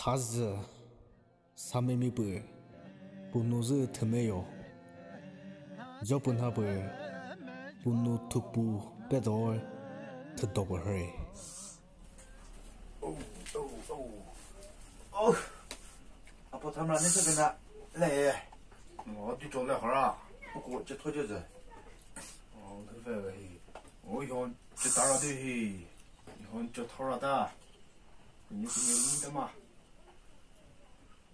他是三妹妹白，不努日他妹要；要不他白，不努徒步别走，他哦哦，哦，阿婆他们，那这跟他来，我得找那孩啊！不过这脱就是，哦，头发黑。哦哟，这大耳朵黑，你看这头老大，你是你的嘛？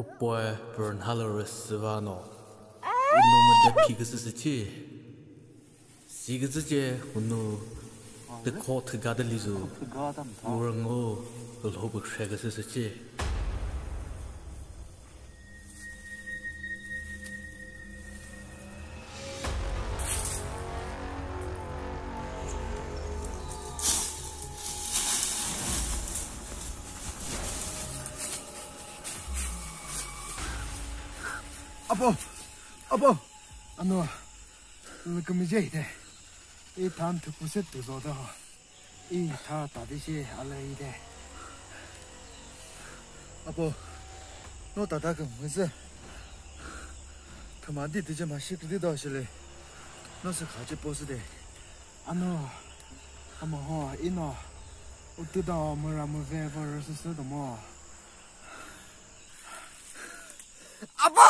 오빠의 브런 할로르 스바노 운동은 시그즈제 운동 더 가들리즈 아빠 아빠 안 와. 그럼 이제 이제 이 탐트 부셋도 저도 이다 다듯이 알레이데. 아빠 너 무슨 그 마디 되지 마시고 되다 하실래. 너서 가지 버스데. 안 아마 이노 뭐라 뭐뭐 阿爸，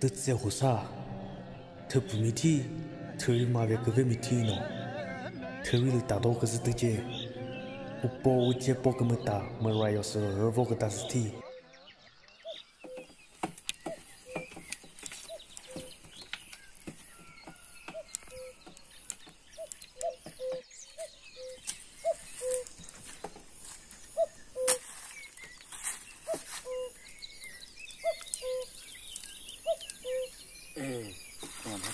爹爹好傻，他不米听，他以为哥哥妹妹米听呢，他以为大道可是他姐，我抱我姐抱这么大，没玩要是二房的大事体。